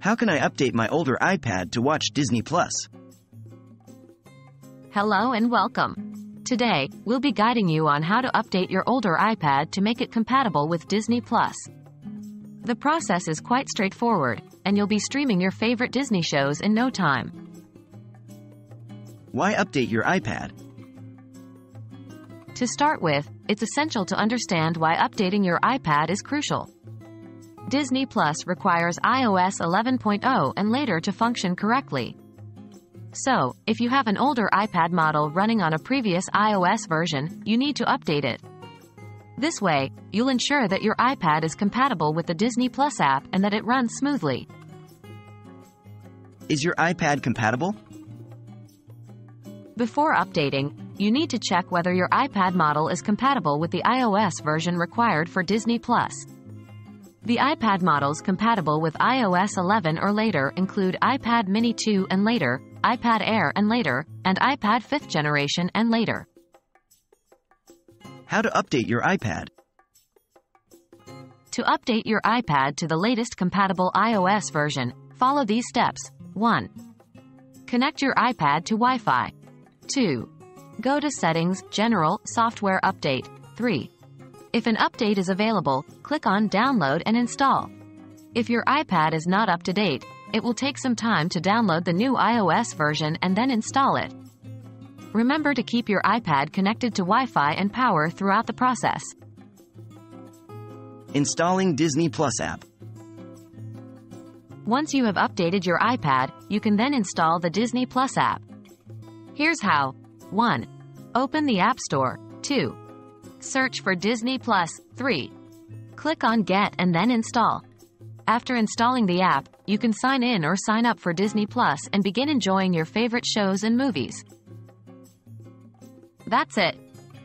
How can I update my older iPad to watch Disney Plus? Hello and welcome. Today, we'll be guiding you on how to update your older iPad to make it compatible with Disney Plus. The process is quite straightforward, and you'll be streaming your favorite Disney shows in no time. Why update your iPad? To start with, it's essential to understand why updating your iPad is crucial. Disney Plus requires iOS 11.0 and later to function correctly. So, if you have an older iPad model running on a previous iOS version, you need to update it. This way, you'll ensure that your iPad is compatible with the Disney Plus app and that it runs smoothly. Is your iPad compatible? Before updating, you need to check whether your iPad model is compatible with the iOS version required for Disney Plus. The iPad models compatible with iOS 11 or later include iPad mini 2 and later, iPad Air and later, and iPad 5th generation and later. How to update your iPad? To update your iPad to the latest compatible iOS version, follow these steps. 1. Connect your iPad to Wi-Fi. 2. Go to Settings, General, Software Update. 3. If an update is available, click on Download and install. If your iPad is not up to date, it will take some time to download the new iOS version and then install it. Remember to keep your iPad connected to Wi-Fi and power throughout the process. Installing Disney Plus app. Once you have updated your iPad, you can then install the Disney Plus app. Here's how. 1. Open the App Store. 2. Search for Disney Plus. 3. Click on Get and then install. After installing the app, you can sign in or sign up for Disney Plus and begin enjoying your favorite shows and movies. That's it.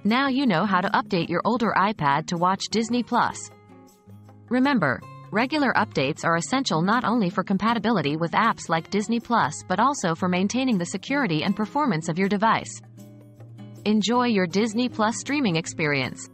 Now you know how to update your older iPad to watch Disney Plus. Remember, regular updates are essential not only for compatibility with apps like Disney Plus but also for maintaining the security and performance of your device. Enjoy your Disney Plus streaming experience.